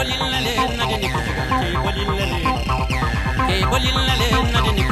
bolillale nadini kotogo key bolillale key bolillale nadini